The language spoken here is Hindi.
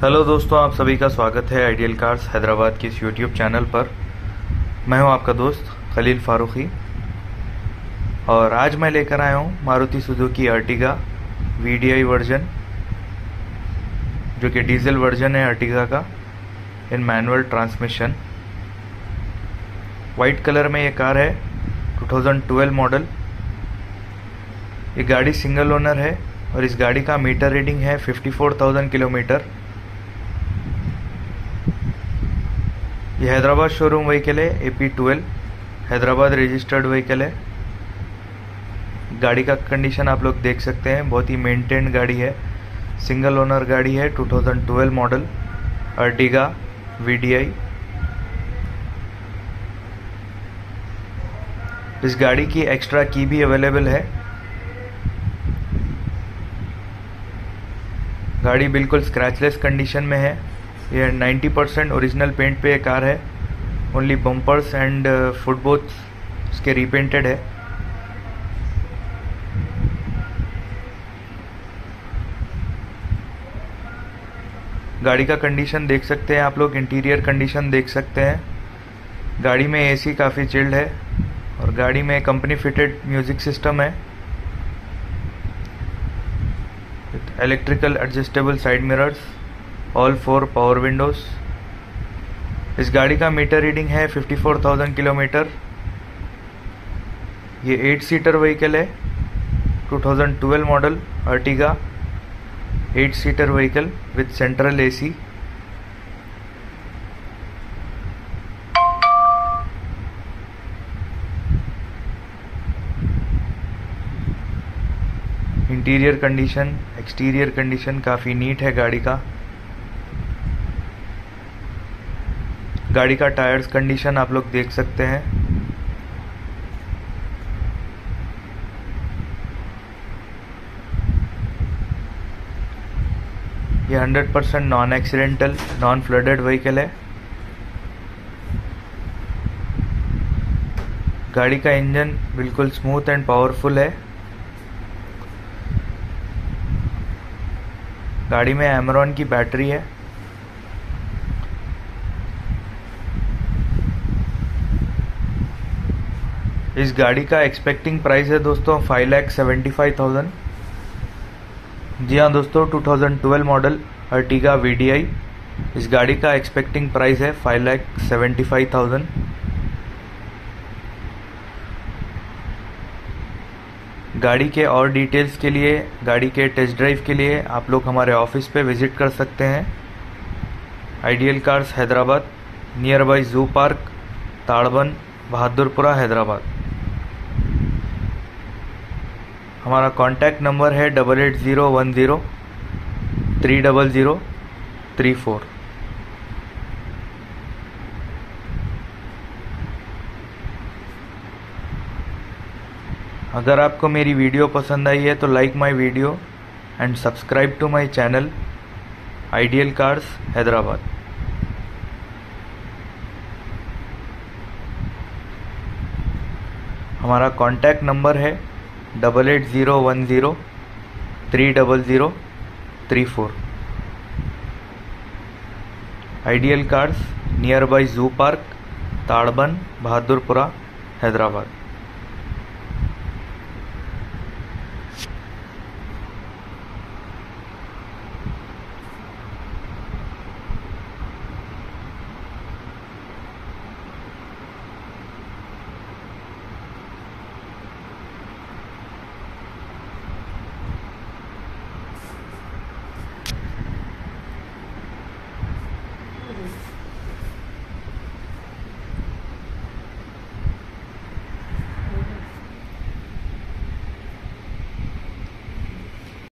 हेलो दोस्तों आप सभी का स्वागत है आइडियल कार्स हैदराबाद के इस यूट्यूब चैनल पर। मैं हूँ आपका दोस्त खलील फारूखी और आज मैं लेकर आया हूँ Maruti Suzuki Ertiga V version जो कि डीजल वर्जन है अर्टिगा का in manual transmission. White colour में ये कार है 2012 मॉडल। ये गाड़ी सिंगल ओनर है और इस गाड़ी का मीटर रीडिंग है 54,000 किलोमीटर। ये हैदराबाद शोरूम व्हीकल है A P twelve Hyderabad registered vehicle है गाड़ी का कंडीशन आप लोग देख सकते हैं, बहुत ही मेंटेन गाड़ी है। सिंगल ओनर गाड़ी है 2012 मॉडल अर्टिगा वीडीआई इस गाड़ी की एक्स्ट्रा की भी अवेलेबल है। गाड़ी बिल्कुल स्क्रैचलेस कंडीशन में है। ये 90 परसेंट ओरिजिनल पेंट पे कार है। ओनली बम्पर्स एंड फुटबोथ इसके रीपेंटेड है। गाड़ी का कंडीशन देख सकते हैं आप लोग इंटीरियर कंडीशन देख सकते हैं। गाड़ी में एसी काफ़ी चिल्ड है और गाड़ी में कंपनी फिटेड म्यूज़िक सिस्टम है। Electrical adjustable side mirrors all four power windows इस गाड़ी का मीटर रीडिंग है 54,000 किलोमीटर ये एट सीटर व्हीकल है 2012 model Ertiga eight seater vehicle with central AC interior condition exterior condition काफ़ी नीट है गाड़ी का. गाड़ी का टायर्स कंडीशन आप लोग देख सकते हैं। ये 100 percent non accidental non flooded vehicle है। गाड़ी का इंजन बिल्कुल स्मूथ एंड पावरफुल है। गाड़ी में एमरॉन की बैटरी है। इस गाड़ी का एक्सपेक्टिंग प्राइस है दोस्तों five lakh seventy five thousand जी हाँ दोस्तों 2012 model Ertiga V D I इस गाड़ी का एक्सपेक्टिंग प्राइस है five lakh seventy five thousand गाड़ी के और डिटेल्स के लिए, गाड़ी के टेस्ट ड्राइव के लिए आप लोग हमारे ऑफ़िस पे विज़िट कर सकते हैं। Ideal cars Hyderabad near by zoo park Tadban Bahadurpura Hyderabad हमारा कॉन्टैक्ट नंबर है double eight zero one zero three double zero three four अगर आपको मेरी वीडियो पसंद आई है तो like my video and subscribe to my channel ideal cars Hyderabad हमारा कॉन्टैक्ट नंबर है double eight zero one zero three double zero three four ideal cars near by zoo park Tadban Bahadurpura Hyderabad